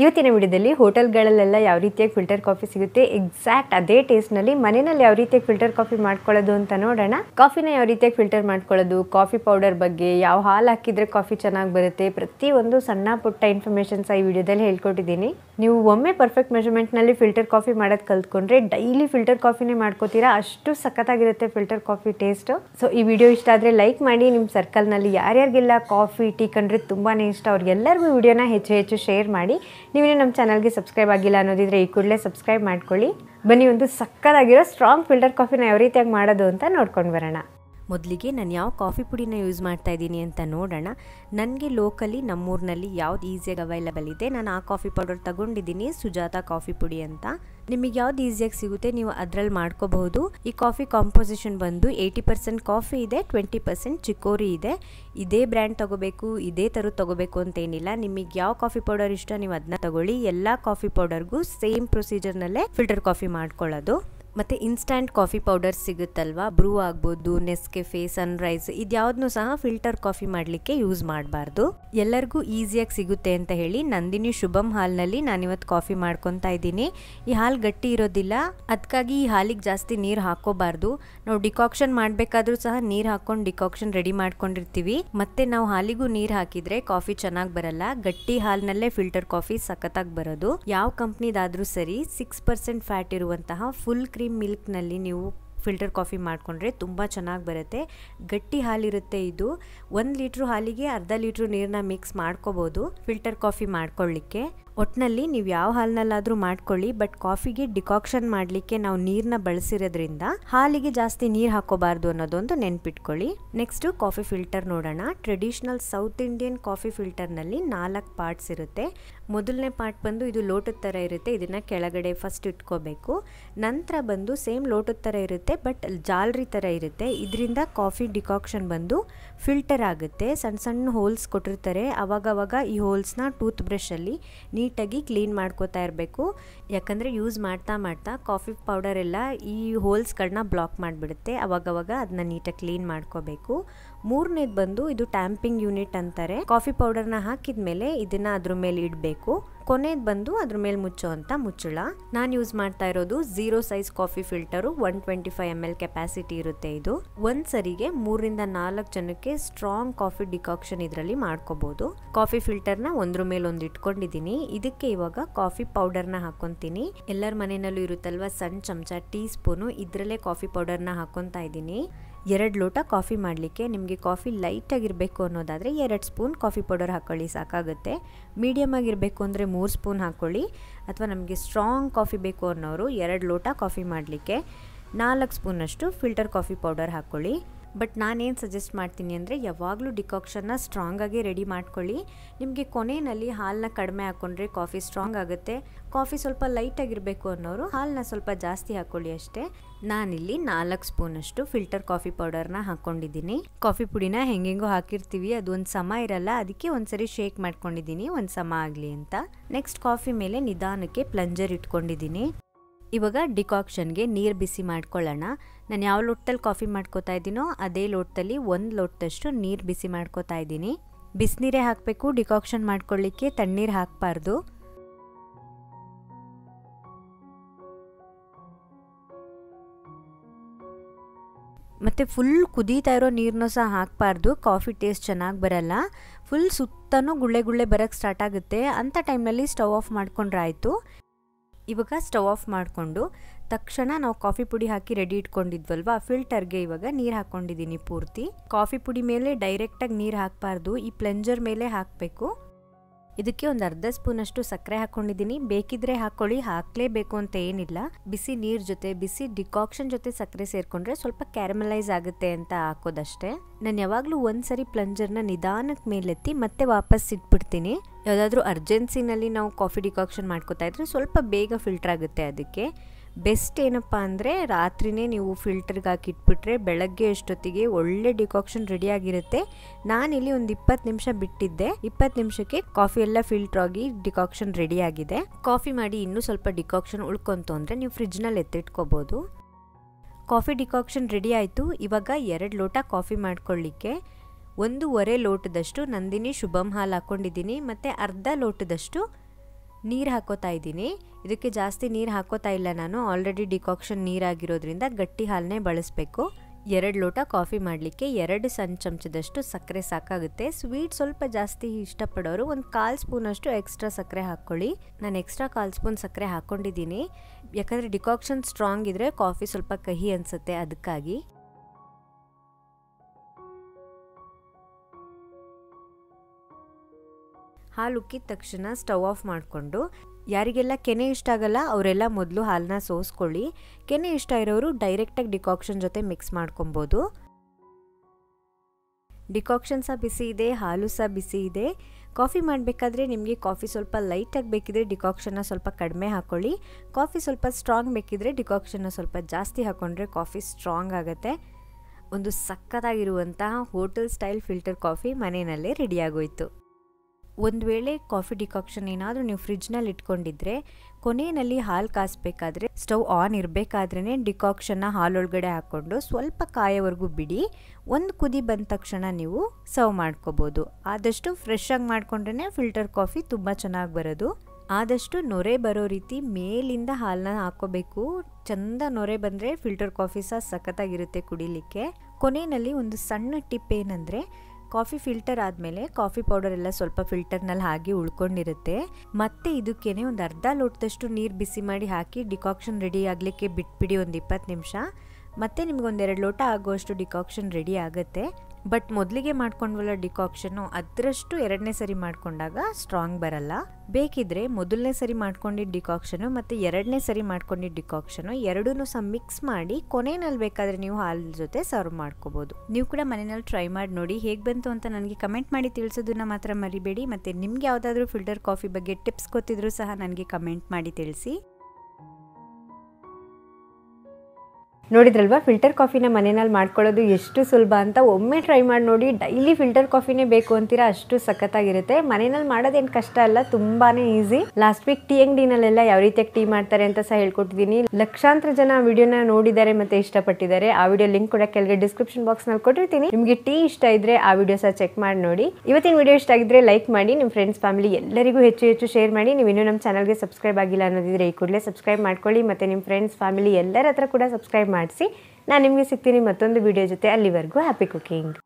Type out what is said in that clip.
ಇವತ್ತಿನ ವಿಡಿಯೋದಲ್ಲಿ ಹೋಟೆಲ್ಗಳಲ್ಲೆಲ್ಲ ಯಾವ ರೀತಿಯಾಗಿ ಫಿಲ್ಟರ್ ಕಾಫಿ ಸಿಗುತ್ತೆ ಎಕ್ಸಾಕ್ಟ್ ಅದೇ ಟೇಸ್ಟ್ನಲ್ಲಿ ಮನೆಯಲ್ಲಿ ಯಾವ ರೀತಿಯಾಗಿ ಫಿಲ್ಟರ್ ಕಾಫಿ ಮಾಡ್ಕೊಳ್ಳೋದು ಅಂತ ನೋಡೋಣ. ಕಾಫಿನ ಯಾವ ರೀತಿಯಾಗಿ ಫಿಲ್ಟರ್ ಮಾಡ್ಕೊಳ್ಳೋದು, ಕಾಫಿ ಪೌಡರ್ ಬಗ್ಗೆ, ಯಾವ ಹಾಲು ಹಾಕಿದ್ರೆ ಕಾಫಿ ಚೆನ್ನಾಗಿ ಬರುತ್ತೆ ಪ್ರತಿಯೊಂದು ಸಣ್ಣ ಪುಟ್ಟ ಇನ್ಫಾರ್ಮೇಷನ್ಸ್ ಈ ವಿಡಿಯೋದಲ್ಲಿ ಹೇಳ್ಕೊಟ್ಟಿದ್ದೀನಿ. ನೀವು ಒಮ್ಮೆ ಪರ್ಫೆಕ್ಟ್ ಮೆಷರ್ಮೆಂಟ್ನಲ್ಲಿ ಫಿಲ್ಟರ್ ಕಾಫಿ ಮಾಡೋದು ಕಲ್ತ್ಕೊಂಡ್ರೆ ಡೈಲಿ ಫಿಲ್ಟರ್ ಕಾಫಿನೇ ಮಾಡ್ಕೋತೀರಾ, ಅಷ್ಟು ಸಖತ್ತಾಗಿರುತ್ತೆ ಫಿಲ್ಟರ್ ಕಾಫಿ ಟೇಸ್ಟ್. ಸೊ ಈ ವಿಡಿಯೋ ಇಷ್ಟ ಆದರೆ ಲೈಕ್ ಮಾಡಿ, ನಿಮ್ಮ ಸರ್ಕಲ್ನಲ್ಲಿ ಯಾರ್ಯಾರಿಗೆಲ್ಲ ಕಾಫಿ, ಟೀ ಕಂಡ್ರೆ ತುಂಬಾ ಇಷ್ಟ, ಅವ್ರಿಗೆಲ್ಲರಿಗೂ ವಿಡಿಯೋನ ಹೆಚ್ಚು ಹೆಚ್ಚು ಶೇರ್ ಮಾಡಿ. ನೀವೇನು ನಮ್ಮ ಚಾನಲ್ಗೆ ಸಬ್ಸ್ಕ್ರೈಬ್ ಆಗಿಲ್ಲ ಅನ್ನೋದಿದ್ರೆ ಈ ಕೂಡಲೇ ಸಬ್ಸ್ಕ್ರೈಬ್ ಮಾಡ್ಕೊಳ್ಳಿ. ಬನ್ನಿ, ಒಂದು ಸಕ್ಕತ್ತಾಗಿರೋ ಸ್ಟ್ರಾಂಗ್ ಫಿಲ್ಟರ್ ಕಾಫಿನ ಯಾವ ರೀತಿಯಾಗಿ ಮಾಡೋದು ಅಂತ ನೋಡ್ಕೊಂಡು ಬರೋಣ. ಮೊದಲಿಗೆ ನಾನು ಯಾವ ಕಾಫಿ ಪುಡಿನ ಯೂಸ್ ಮಾಡ್ತಾ ಇದ್ದೀನಿ ಅಂತ ನೋಡೋಣ. ನನಗೆ ಲೋಕಲಿ ನಮ್ಮೂರಿನಲ್ಲಿ ಯಾವ್ದು ಈಸಿಯಾಗಿ ಅವೈಲಬಲ್ ಇದೆ, ನಾನು ಆ ಕಾಫಿ ಪೌಡರ್ ತಗೊಂಡಿದ್ದೀನಿ, ಸುಜಾತ ಕಾಫಿ ಪುಡಿ ಅಂತ. ನಿಮಗೆ ಯಾವ್ದು ಈಸಿಯಾಗಿ ಸಿಗುತ್ತೆ ನೀವು ಅದರಲ್ಲಿ ಮಾಡ್ಕೋಬಹುದು. ಈ ಕಾಫಿ ಕಾಂಪೋಸಿಷನ್ ಬಂದು ಏಯ್ಟಿ ಪರ್ಸೆಂಟ್ ಕಾಫಿ ಇದೆ ಟ್ವೆಂಟಿ ಪರ್ಸೆಂಟ್ ಚಿಕೋರಿ ಇದೆ. ಇದೇ ಬ್ರ್ಯಾಂಡ್ ತಗೋಬೇಕು, ಇದೇ ಥರದ್ದು ತಗೋಬೇಕು ಅಂತ ಏನಿಲ್ಲ. ನಿಮಗೆ ಯಾವ ಕಾಫಿ ಪೌಡರ್ ಇಷ್ಟ ನೀವು ಅದನ್ನ ತಗೊಳ್ಳಿ. ಎಲ್ಲ ಕಾಫಿ ಪೌಡರ್ಗೂ ಸೇಮ್ ಪ್ರೊಸೀಜರ್ನಲ್ಲೇ ಫಿಲ್ಟರ್ ಕಾಫಿ ಮಾಡ್ಕೊಳ್ಳೋದು. ಮತ್ತು ಇನ್ಸ್ಟ್ಯಾಂಟ್ ಕಾಫಿ ಪೌಡರ್ ಸಿಗುತ್ತಲ್ವಾ? ಬ್ರೂ ಆಗ್ಬೋದು ನೆಸ್ಕೆಫೆ ಸನ್ರೈಸ್ ಇದ್ಯಾವುದನ್ನು ಸಹ ಫಿಲ್ಟರ್ ಕಾಫಿ ಮಾಡಲಿಕ್ಕೆ ಯೂಸ್ ಮಾಡಬಾರ್ದು. ಎಲ್ಲರಿಗೂ ಈಸಿಯಾಗಿ ಸಿಗುತ್ತೆ ಅಂತ ಹೇಳಿ ನಂದಿನಿ ಶುಭಂ ಹಾಲ್ನಲ್ಲಿ ನಾನಿವತ್ತು ಕಾಫಿ ಮಾಡ್ಕೊತಾ ಇದ್ದೀನಿ. ಈ ಹಾಲು ಗಟ್ಟಿ ಇರೋದಿಲ್ಲ ಅದಕ್ಕಾಗಿ ಈ ಹಾಲಿಗೆ ಜಾಸ್ತಿ ನೀರು ಹಾಕೋಬಾರ್ದು. ನಾವು ಡಿಕಾಕ್ಷನ್ ಮಾಡಬೇಕಾದ್ರೂ ಸಹ ನೀರು ಹಾಕೊಂಡು ಡಿಕಾಕ್ಷನ್ ರೆಡಿ ಮಾಡ್ಕೊಂಡಿರ್ತೀವಿ. ಮತ್ತೆ ನಾವು ಹಾಲಿಗೂ ನೀರು ಹಾಕಿದ್ರೆ ಕಾಫಿ ಚೆನ್ನಾಗಿ ಬರಲ್ಲ. ಗಟ್ಟಿ ಹಾಲಿನಲ್ಲೇ ಫಿಲ್ಟರ್ ಕಾಫಿ ಸಖತ್ತಾಗಿ ಬರೋದು. ಯಾವ ಕಂಪ್ನಿದಾದರೂ ಸರಿ ಸಿಕ್ಸ್ ಪರ್ಸೆಂಟ್ ಫ್ಯಾಟ್ ಇರುವಂತಹ ಫುಲ್ ಕ್ರೀಮ್ ಮಿಲ್ಕ್ನಲ್ಲಿ ನೀವು ಫಿಲ್ಟರ್ ಕಾಫಿ ಮಾಡಿಕೊಂಡ್ರೆ ತುಂಬ ಚೆನ್ನಾಗಿ ಬರುತ್ತೆ. ಗಟ್ಟಿ ಹಾಲಿರುತ್ತೆ ಇದು. ಒಂದು ಲೀಟ್ರ್ ಹಾಲಿಗೆ ಅರ್ಧ ಲೀಟ್ರ್ ನೀರನ್ನ ಮಿಕ್ಸ್ ಮಾಡ್ಕೋಬೋದು. ಫಿಲ್ಟರ್ ಕಾಫಿ ಮಾಡ್ಕೊಳ್ಳಿಕ್ಕೆ. ಒಟ್ಟಿನಲ್ಲಿ ನೀವು ಯಾವ ಹಾಲಿನಲ್ಲಾದರೂ ಮಾಡ್ಕೊಳ್ಳಿ, ಬಟ್ ಕಾಫಿಗೆ ಡಿಕಾಕ್ಷನ್ ಮಾಡಲಿಕ್ಕೆ ನಾವು ನೀರನ್ನ ಬಳಸಿರೋದ್ರಿಂದ ಹಾಲಿಗೆ ಜಾಸ್ತಿ ನೀರು ಹಾಕೋಬಾರ್ದು ಅನ್ನೋದೊಂದು ನೆನ್ಪಿಟ್ಕೊಳ್ಳಿ. ನೆಕ್ಸ್ಟು ಕಾಫಿ ಫಿಲ್ಟರ್ ನೋಡೋಣ. ಟ್ರೆಡಿಷ್ನಲ್ ಸೌತ್ ಇಂಡಿಯನ್ ಕಾಫಿ ಫಿಲ್ಟರ್ನಲ್ಲಿ ನಾಲ್ಕು ಪಾರ್ಟ್ಸ್ ಇರುತ್ತೆ. ಮೊದಲನೇ ಪಾರ್ಟ್ ಬಂದು ಇದು ಲೋಟದ ಥರ ಇರುತ್ತೆ, ಇದನ್ನು ಕೆಳಗಡೆ ಫಸ್ಟ್ ಇಟ್ಕೋಬೇಕು. ನಂತರ ಬಂದು ಸೇಮ್ ಲೋಟದ ಥರ ಇರುತ್ತೆ, ಬಟ್ ಜಾಲ್ರಿ ಥರ ಇರುತ್ತೆ. ಇದರಿಂದ ಕಾಫಿ ಡಿಕಾಕ್ಷನ್ ಬಂದು ಫಿಲ್ಟರ್ ಆಗುತ್ತೆ. ಸಣ್ಣ ಸಣ್ಣ ಹೋಲ್ಸ್ ಕೊಟ್ಟಿರ್ತಾರೆ. ಅವಾಗವಾಗ ಈ ಹೋಲ್ಸ್ನ ಟೂತ್ ಬ್ರಷಲ್ಲಿ ನೀಟಾಗಿ ಕ್ಲೀನ್ ಮಾಡ್ಕೋತಾ ಇರಬೇಕು. ಯಾಕಂದರೆ ಯೂಸ್ ಮಾಡ್ತಾ ಮಾಡ್ತಾ ಕಾಫಿ ಪೌಡರ್ ಎಲ್ಲ ಈ ಹೋಲ್ಸ್ಗಳನ್ನ ಬ್ಲಾಕ್ ಮಾಡಿಬಿಡುತ್ತೆ. ಅವಾಗವಾಗ ಅದನ್ನ ನೀಟಾಗಿ ಕ್ಲೀನ್ ಮಾಡ್ಕೋಬೇಕು. ಮೂರನೇದು ಬಂದು ಇದು ಟ್ಯಾಂಪಿಂಗ್ ಯೂನಿಟ್ ಅಂತಾರೆ. ಕಾಫಿ ಪೌಡರ್ನ ಹಾಕಿದ ಮೇಲೆ ಇದನ್ನ ಅದ್ರ ಮೇಲೆ ಇಡಬೇಕು. ಕೊನೆದು ಬಂದು ಅದ್ರ ಮೇಲೆ ಮುಚ್ಚೋ ಅಂತ ಮುಚ್ಚಳ. ನಾನು ಯೂಸ್ ಮಾಡ್ತಾ ಇರೋದು zero size coffee filter one twenty five M L capacity ಇರುತ್ತೆ ಇದು. ಒಂದ್ ಸರಿಗೆ ಮೂರಿಂದ ನಾಲ್ಕು ಜನಕ್ಕೆ ಸ್ಟ್ರಾಂಗ್ ಕಾಫಿ ಡಿಕಾಕ್ಷನ್ ಇದರಲ್ಲಿ ಮಾಡ್ಕೋಬಹುದು ಕಾಫಿ ಫಿಲ್ಟರ್ನ ಒಂದ್ರ ಮೇಲೆ ಒಂದು ಇಟ್ಕೊಂಡಿದ್ದೀನಿ ಇದಕ್ಕೆ ಇವಾಗ ಕಾಫಿ ಪೌಡರ್ನ ಹಾಕೊಂತೀನಿ. ಎಲ್ಲರ ಮನೆಯಲ್ಲೂ ಇರುತ್ತಲ್ವ, ಸಣ್ಣ ಚಮಚ ಟೀ ಸ್ಪೂನು ಇದರಲ್ಲೇ ಕಾಫಿ ಪೌಡರ್ನ ಹಾಕೊಂತ ಇದ್ದೀನಿ ಎರಡು ಲೋಟ ಕಾಫಿ ಮಾಡಲಿಕ್ಕೆ ನಿಮಗೆ ಕಾಫಿ ಲೈಟಾಗಿರಬೇಕು ಅನ್ನೋದಾದರೆ ಎರಡು ಸ್ಪೂನ್ ಕಾಫಿ ಪೌಡರ್ ಹಾಕ್ಕೊಳ್ಳಿ ಸಾಕಾಗುತ್ತೆ. ಮೀಡಿಯಮ್ ಆಗಿರಬೇಕು ಅಂದರೆ ಮೂರು ಸ್ಪೂನ್ ಹಾಕ್ಕೊಳ್ಳಿ ಅಥವಾ ನಮಗೆ ಸ್ಟ್ರಾಂಗ್ ಕಾಫಿ ಬೇಕು ಅನ್ನೋರು ಎರಡು ಲೋಟ ಕಾಫಿ ಮಾಡಲಿಕ್ಕೆ ನಾಲ್ಕು ಸ್ಪೂನಷ್ಟು ಫಿಲ್ಟರ್ ಕಾಫಿ ಪೌಡರ್ ಹಾಕ್ಕೊಳ್ಳಿ ಬಟ್ ನಾನೇನು ಸಜೆಸ್ಟ್ ಮಾಡ್ತೀನಿ ಅಂದರೆ ಯಾವಾಗಲೂ ಡಿಕಾಕ್ಷನ್ನ ಸ್ಟ್ರಾಂಗಾಗಿ ರೆಡಿ ಮಾಡ್ಕೊಳ್ಳಿ. ನಿಮಗೆ ಕೊನೆಯಲ್ಲಿ ಹಾಲನ್ನ ಕಡಿಮೆ ಹಾಕ್ಕೊಂಡ್ರೆ ಕಾಫಿ ಸ್ಟ್ರಾಂಗ್ ಆಗುತ್ತೆ. ಕಾಫಿ ಸ್ವಲ್ಪ ಲೈಟಾಗಿರಬೇಕು ಅನ್ನೋರು ಹಾಲನ್ನ ಸ್ವಲ್ಪ ಜಾಸ್ತಿ ಹಾಕ್ಕೊಳ್ಳಿ ಅಷ್ಟೇ. ನಾನಿಲ್ಲಿ ನಾಲ್ಕು ಸ್ಪೂನಷ್ಟು ಫಿಲ್ಟರ್ ಕಾಫಿ ಪೌಡರ್ನ ಹಾಕ್ಕೊಂಡಿದ್ದೀನಿ ಕಾಫಿ ಪುಡಿನ ಹೆಂಗೆಂಗೋ ಹಾಕಿರ್ತೀವಿ. ಅದು ಒಂದು ಸಮ ಇರಲ್ಲ. ಅದಕ್ಕೆ ಒಂದ್ಸರಿ ಶೇಕ್ ಮಾಡ್ಕೊಂಡಿದ್ದೀನಿ. ಒಂದು ಸಮ ಆಗಲಿ ಅಂತ. ನೆಕ್ಸ್ಟ್ ಕಾಫಿ ಮೇಲೆ ನಿಧಾನಕ್ಕೆ ಪ್ಲಂಜರ್ ಇಟ್ಕೊಂಡಿದ್ದೀನಿ. ಇವಾಗ ಡಿಕಾಕ್ಷನ್ಗೆ ನೀರು ಬಿಸಿ ಮಾಡ್ಕೊಳ್ಳೋಣ. ನಾನು ಯಾವ ಲೋಟದಲ್ಲಿ ಕಾಫಿ ಮಾಡ್ಕೋತಾ ಇದ್ದೀನೋ ಅದೇ ಲೋಟದಲ್ಲಿ ಒಂದು ಲೋಟದಷ್ಟು ನೀರು ಬಿಸಿ ಮಾಡ್ಕೋತಾ ಇದ್ದೀನಿ ಬಿಸಿನೀರೇ ಹಾಕಬೇಕು, ಡಿಕಾಕ್ಷನ್ ಮಾಡ್ಕೊಳ್ಳಿಕ್ಕೆ ತಣ್ಣೀರು ಹಾಕಬಾರ್ದು. ಮತ್ತು ಫುಲ್ ಕುದೀತಾ ಇರೋ ನೀರನ್ನೂ ಸಹ ಹಾಕಬಾರ್ದು, ಕಾಫಿ ಟೇಸ್ಟ್ ಚೆನ್ನಾಗಿ ಬರಲ್ಲ. ಫುಲ್ ಸುತ್ತನೂ ಗುಳ್ಳೆ ಗುಳ್ಳೆ ಬರೋಕ್ಕೆ ಸ್ಟಾರ್ಟ್ ಆಗುತ್ತೆ. ಅಂಥ ಟೈಮ್ನಲ್ಲಿ ಸ್ಟವ್ ಆಫ್ ಮಾಡ್ಕೊಂಡ್ರೆ ಆಯಿತು ಇವಾಗ ಸ್ಟವ್ ಆಫ್ ಮಾಡಿಕೊಂಡು ತಕ್ಷಣ ನಾವು ಕಾಫಿ ಪುಡಿ ಹಾಕಿ ರೆಡಿ ಇಟ್ಕೊಂಡಿದ್ವಲ್ವಾ? ಫಿಲ್ಟರ್ಗೆ ಇವಾಗ ನೀರು ಹಾಕ್ಕೊಂಡಿದ್ದೀನಿ ಪೂರ್ತಿ. ಕಾಫಿ ಪುಡಿ ಮೇಲೆ ಡೈರೆಕ್ಟಾಗಿ ನೀರು ಹಾಕಬಾರ್ದು. ಈ ಪ್ಲೆಂಜರ್ ಮೇಲೆ ಹಾಕಬೇಕು. ಇದಕ್ಕೆ ಒಂದು ಅರ್ಧ ಸ್ಪೂನಷ್ಟು ಸಕ್ಕರೆ ಹಾಕೊಂಡಿದ್ದೀನಿ. ಬೇಕಿದ್ರೆ ಹಾಕೊಳ್ಳಿ, ಹಾಕಲೇಬೇಕು ಅಂತ ಏನಿಲ್ಲ. ಬಿಸಿ ನೀರ್ ಜೊತೆ, ಬಿಸಿ ಡಿಕಾಕ್ಷನ್ ಜೊತೆ ಸಕ್ಕರೆ ಸೇರ್ಕೊಂಡ್ರೆ ಸ್ವಲ್ಪ ಕ್ಯಾರಮಲೈಸ್ ಆಗುತ್ತೆ ಅಂತ ಹಾಕೋದಷ್ಟೇ. ನಾನು ಯಾವಾಗಲೂ ಒಂದ್ಸರಿ ಪ್ಲಂಜರ್ನ ನಿಧಾನಕ್ಕೆ ಮೇಲೆತ್ತಿ ಮತ್ತೆ ವಾಪಸ್ ಇಟ್ಬಿಡ್ತೀನಿ. ಯಾವುದಾದ್ರೂ ಅರ್ಜೆನ್ಸಿನಲ್ಲಿ ನಾವು ಕಾಫಿ ಡಿಕಾಕ್ಷನ್ ಮಾಡ್ಕೋತಾ ಇದ್ರೆ ಸ್ವಲ್ಪ ಬೇಗ ಫಿಲ್ಟರ್ ಆಗುತ್ತೆ ಅದಕ್ಕೆ. ಬೆಸ್ಟ್ ಏನಪ್ಪ ಅಂದರೆ ರಾತ್ರಿನೇ ನೀವು ಫಿಲ್ಟರ್ಗೆ ಹಾಕಿಟ್ಬಿಟ್ರೆ ಬೆಳಗ್ಗೆ ಎಷ್ಟೊತ್ತಿಗೆ ಒಳ್ಳೆ ಡಿಕಾಕ್ಷನ್ ರೆಡಿ ಆಗಿರುತ್ತೆ. ನಾನಿಲ್ಲಿ ಒಂದು ಇಪ್ಪತ್ತು ನಿಮಿಷ ಬಿಟ್ಟಿದ್ದೆ. ಇಪ್ಪತ್ತು ನಿಮಿಷಕ್ಕೆ ಕಾಫಿ ಎಲ್ಲ ಫಿಲ್ಟರ್ ಆಗಿ ಡಿಕಾಕ್ಷನ್ ರೆಡಿ ಆಗಿದೆ. ಕಾಫಿ ಮಾಡಿ ಇನ್ನೂ ಸ್ವಲ್ಪ ಡಿಕಾಕ್ಷನ್ ಉಳ್ಕೊಂತು ಅಂದರೆ ನೀವು ಫ್ರಿಜ್ನಲ್ಲಿ ಎತ್ತಿಟ್ಕೋಬೋದು. ಕಾಫಿ ಡಿಕಾಕ್ಷನ್ ರೆಡಿ ಆಯಿತು. ಇವಾಗ ಎರಡು ಲೋಟ ಕಾಫಿ ಮಾಡ್ಕೊಳ್ಳಿಕ್ಕೆ ಒಂದೂವರೆ ಲೋಟದಷ್ಟು ನಂದಿನಿ ಶುಭಂ ಹಾಲು ಹಾಕ್ಕೊಂಡಿದ್ದೀನಿ ಮತ್ತು ಅರ್ಧ ಲೋಟದಷ್ಟು ನೀರು ಹಾಕೋತಾ ಇದ್ದೀನಿ. ಇದಕ್ಕೆ ಜಾಸ್ತಿ ನೀರು ಹಾಕೋತಾ ಇಲ್ಲ ನಾನು. ಆಲ್ರೆಡಿ ಡಿಕಾಕ್ಷನ್ ನೀರಾಗಿರೋದ್ರಿಂದ ಗಟ್ಟಿ ಹಾಲನ್ನೇ ಬಳಸಬೇಕು. ಎರಡು ಲೋಟ ಕಾಫಿ ಮಾಡಲಿಕ್ಕೆ ಎರಡು ಸಣ್ಣ ಚಮಚದಷ್ಟು ಸಕ್ಕರೆ ಸಾಕಾಗುತ್ತೆ. ಸ್ವೀಟ್ ಸ್ವಲ್ಪ ಜಾಸ್ತಿ ಇಷ್ಟಪಡೋರು ಒಂದು ಕಾಲು ಸ್ಪೂನಷ್ಟು ಎಕ್ಸ್ಟ್ರಾ ಸಕ್ಕರೆ ಹಾಕ್ಕೊಳ್ಳಿ. ನಾನು ಎಕ್ಸ್ಟ್ರಾ ಕಾಲು ಸ್ಪೂನ್ ಸಕ್ಕರೆ ಹಾಕ್ಕೊಂಡಿದ್ದೀನಿ ಯಾಕಂದರೆ ಡಿಕಾಕ್ಷನ್ ಸ್ಟ್ರಾಂಗ್ ಇದ್ದರೆ ಕಾಫಿ ಸ್ವಲ್ಪ ಕಹಿ ಅನಿಸುತ್ತೆ ಅದಕ್ಕಾಗಿ. ಹಾಲು ಉಕ್ಕಿದ ತಕ್ಷಣ ಸ್ಟವ್ ಆಫ್ ಮಾಡಿಕೊಂಡು, ಯಾರಿಗೆಲ್ಲ ಕೆನೆ ಇಷ್ಟ ಆಗಲ್ಲ ಅವರೆಲ್ಲ ಮೊದಲು ಹಾಲನ್ನ ಸೋಸ್ಕೊಳ್ಳಿ. ಕೆನೆ ಇಷ್ಟ ಇರೋರು ಡೈರೆಕ್ಟಾಗಿ ಡಿಕಾಕ್ಷನ್ ಜೊತೆ ಮಿಕ್ಸ್ ಮಾಡ್ಕೊಬೋದು. ಡಿಕಾಕ್ಷನ್ ಸಹ ಬಿಸಿ ಇದೆ, ಹಾಲು ಸಹ ಬಿಸಿ ಇದೆ. ಕಾಫಿ ಮಾಡಬೇಕಾದ್ರೆ ನಿಮಗೆ ಕಾಫಿ ಸ್ವಲ್ಪ ಲೈಟಾಗಿ ಬೇಕಿದ್ರೆ ಡಿಕಾಕ್ಷನ್ನ ಸ್ವಲ್ಪ ಕಡಿಮೆ ಹಾಕ್ಕೊಳ್ಳಿ ಕಾಫಿ ಸ್ವಲ್ಪ ಸ್ಟ್ರಾಂಗ್ ಬೇಕಿದ್ರೆ ಡಿಕಾಕ್ಷನ್ನ ಸ್ವಲ್ಪ ಜಾಸ್ತಿ ಹಾಕ್ಕೊಂಡ್ರೆ ಕಾಫಿ ಸ್ಟ್ರಾಂಗ್ ಆಗುತ್ತೆ. ಒಂದು ಸಕ್ಕತ್ತಾಗಿರುವಂತಹ ಹೋಟೆಲ್ ಸ್ಟೈಲ್ ಫಿಲ್ಟರ್ ಕಾಫಿ ಮನೆಯಲ್ಲೇ ರೆಡಿಯಾಗೋಯ್ತು ಒಂದು ವೇಳೆ ಕಾಫಿ ಡಿಕಾಕ್ಷನ್ ಏನಾದರೂ ನೀವು ಫ್ರಿಜ್ನಲ್ಲಿ ಇಟ್ಕೊಂಡಿದ್ರೆ, ಕೊನೆಯಲ್ಲಿ ಹಾಲು ಕಾಸಬೇಕಾದ್ರೆ, ಸ್ಟವ್ ಆನ್ ಇರಬೇಕಾದ್ರೇ ಡಿಕಾಕ್ಷನ್ನ ಹಾಲೊಳಗಡೆ ಹಾಕ್ಕೊಂಡು ಸ್ವಲ್ಪ ಕಾಯೋವರೆಗೂ ಬಿಡಿ, ಒಂದು ಕುದಿ ಬಂದ ತಕ್ಷಣ ನೀವು ಸರ್ವ್ ಮಾಡ್ಕೋಬೋದು. ಆದಷ್ಟು ಫ್ರೆಶ್ ಆಗಿ ಮಾಡ್ಕೊಂಡ್ರೆ ಫಿಲ್ಟರ್ ಕಾಫಿ ತುಂಬ ಚೆನ್ನಾಗಿ ಬರೋದು. ಆದಷ್ಟು ನೊರೆ ಬರೋ ರೀತಿ ಮೇಲಿಂದ ಹಾಲನ್ನ ಹಾಕೋಬೇಕು ಚಂದ ನೊರೆ ಬಂದರೆ ಫಿಲ್ಟರ್ ಕಾಫಿ ಸಹ ಸಖತ್ತಾಗಿರುತ್ತೆ ಕುಡಿಲಿಕ್ಕೆ. ಕೊನೆಯಲ್ಲಿ ಒಂದು ಸಣ್ಣ ಟಿಪ್ ಏನಂದರೆ ಕಾಫಿ ಫಿಲ್ಟರ್ ಆದಮೇಲೆ ಕಾಫಿ ಪೌಡರ್ ಎಲ್ಲ ಸ್ವಲ್ಪ ಫಿಲ್ಟರ್ನಲ್ಲಿ ಹಾಗೆ ಉಳ್ಕೊಂಡಿರುತ್ತೆ. ಮತ್ತೆ ಇದಕ್ಕೇನೆ ಒಂದು ಅರ್ಧ ಲೋಟದಷ್ಟು ನೀರು ಬಿಸಿ ಮಾಡಿ ಹಾಕಿ ಡಿಕಾಕ್ಷನ್ ರೆಡಿ ಆಗಲಿಕ್ಕೆ ಬಿಟ್ಬಿಡಿ ಒಂದು ಇಪ್ಪತ್ತು ನಿಮಿಷ. ಮತ್ತೆ ನಿಮ್ಗೆ ಒಂದೆರಡು ಲೋಟ ಆಗುವಷ್ಟು ಡಿಕಾಕ್ಷನ್ ರೆಡಿ ಆಗುತ್ತೆ. ಬಟ್ ಮೊದಲಿಗೆ ಮಾಡ್ಕೊಂಡ್ವಲ್ಲ ಡಿಕಾಕ್ಷನ್ನು ಅದರಷ್ಟು ಎರಡನೇ ಸರಿ ಮಾಡ್ಕೊಂಡಾಗ ಸ್ಟ್ರಾಂಗ್ ಬರಲ್ಲ. ಬೇಕಿದ್ರೆ ಮೊದಲನೇ ಸರಿ ಮಾಡ್ಕೊಂಡಿದ್ದ ಡಿಕಾಕ್ಷನು ಮತ್ತು ಎರಡನೇ ಸರಿ ಮಾಡ್ಕೊಂಡಿದ್ದ ಡಿಕಾಕ್ಷನು ಎರಡೂ ಸಹ ಮಿಕ್ಸ್ ಮಾಡಿ ಕೊನೆಯಲ್ಲಿ ಬೇಕಾದರೆ ನೀವು ಹಾಲು ಜೊತೆ ಸರ್ವ್ ಮಾಡ್ಕೋಬೋದು. ನೀವು ಕೂಡ ಮನೆಯಲ್ಲಿ ಟ್ರೈ ಮಾಡಿ ನೋಡಿ ಹೇಗೆ ಬಂತು ಅಂತ ನನಗೆ ಕಮೆಂಟ್ ಮಾಡಿ ತಿಳಿಸೋದನ್ನ ಮಾತ್ರ ಮರಿಬೇಡಿ. ಮತ್ತು ನಿಮ್ಗೆ ಯಾವುದಾದ್ರೂ ಫಿಲ್ಟರ್ ಕಾಫಿ ಬಗ್ಗೆ ಟಿಪ್ಸ್ ಗೊತ್ತಿದ್ರು ಸಹ ನನಗೆ ಕಮೆಂಟ್ ಮಾಡಿ ತಿಳಿಸಿ. ನೋಡಿದ್ರಲ್ವಾ? ಫಿಲ್ಟರ್ ಕಾಫಿನ ಮನೆಯಲ್ಲಿ ಮಾಡ್ಕೊಳ್ಳೋದು ಎಷ್ಟು ಸುಲಭ ಅಂತ ಒಮ್ಮೆ ಟ್ರೈ ಮಾಡಿ ನೋಡಿ ಡೈಲಿ ಫಿಲ್ಟರ್ ಕಾಫಿನೇ ಬೇಕು ಅಂತೀರಾ? ಅಷ್ಟು ಸಖತ್ತಾಗಿರುತ್ತೆ. ಮನೆಯಲ್ಲಿ ಮಾಡೋದೇನು ಕಷ್ಟ ಅಲ್ಲ, ತುಂಬಾನೇ ಈಸಿ ಲಾಸ್ಟ್ ವೀಕ್ ಟೀ ಅಂಗಡಿನಲ್ಲೆಲ್ಲ ಯಾವ ರೀತಿಯಾಗಿ ಟೀ ಮಾಡ್ತಾರೆ ಅಂತ ಸಹ ಹೇಳ್ಕೊಟ್ಟಿದ್ದೀನಿ ಲಕ್ಷಾಂತರ ಜನ ವಿಡಿಯೋನ ನೋಡಿದ್ದಾರೆ ಮತ್ತೆ ಇಷ್ಟಪಟ್ಟಿದ್ದಾರೆ. ಆ ವಿಡಿಯೋ ಲಿಂಕ್ ಕೂಡ ಕೆಳಗೆ ಡಿಸ್ಕ್ರಿಪ್ಷನ್ ಬಾಕ್ಸ್ನಲ್ಲಿ ಕೊಟ್ಟಿರ್ತೀನಿ. ನಿಮಗೆ ಟೀ ಇಷ್ಟ ಇದ್ರೆ ಆ ವಿಡಿಯೋ ಸಹ ಚೆಕ್ ಮಾಡಿ ನೋಡಿ. ಇವತ್ತಿನ ವಿಡಿಯೋ ಇಷ್ಟ ಆಗಿದ್ರೆ ಲೈಕ್ ಮಾಡಿ ನಿಮ್ಮ ಫ್ರೆಂಡ್ಸ್ ಫ್ಯಾಮಿಲಿ ಎಲ್ಲರಿಗೂ ಹೆಚ್ಚು ಹೆಚ್ಚು ಶೇರ್ ಮಾಡಿ. ನೀವು ಇನ್ನೂ ನಮ್ಮ ಚಾನಲ್ಗೆ ಸಬ್ಸ್ಕ್ರೈಬ್ ಆಗಿಲ್ಲ ಅನ್ನೋದಿದ್ರೆ ಈ ಕೂಡಲೇ ಸಬ್ಸ್ಕ್ರೈಬ್ ಮಾಡ್ಕೊಳ್ಳಿ. ಮತ್ತೆ ನಿಮ್ಮ ಫ್ರೆಂಡ್ಸ್ ಫ್ಯಾಮಿಲಿ ಎಲ್ಲರ ಹತ್ರ ಕೂಡ ಸಬ್ಸ್ಕ್ರೈಬ್ ಮಾಡಿಸಿ ನಾನು ನಿಮಗೆ ಸಿಗ್ತೀನಿ ಮತ್ತೊಂದು ವಿಡಿಯೋ ಜೊತೆ. ಅಲ್ಲಿವರೆಗೂ ಹ್ಯಾಪಿ ಕುಕಿಂಗ್